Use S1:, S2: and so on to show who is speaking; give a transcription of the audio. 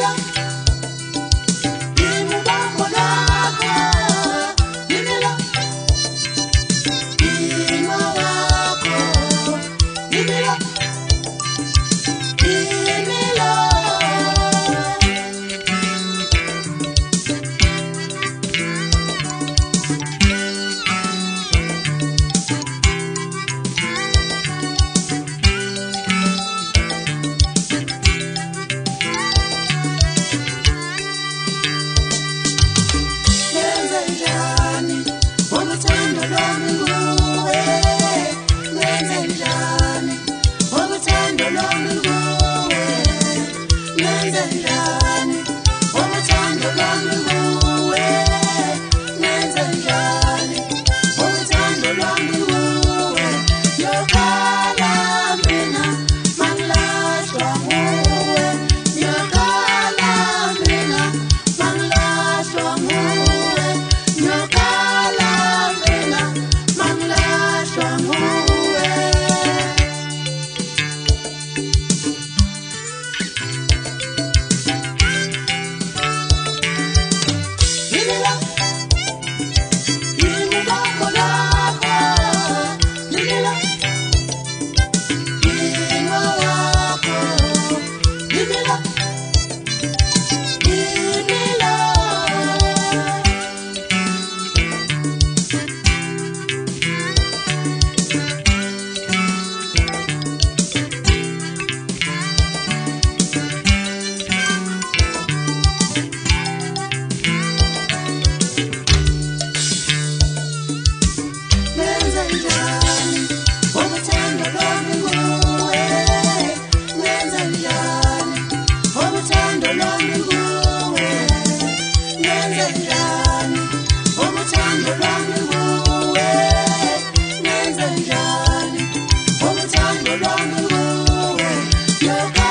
S1: it Thank you. Yeah.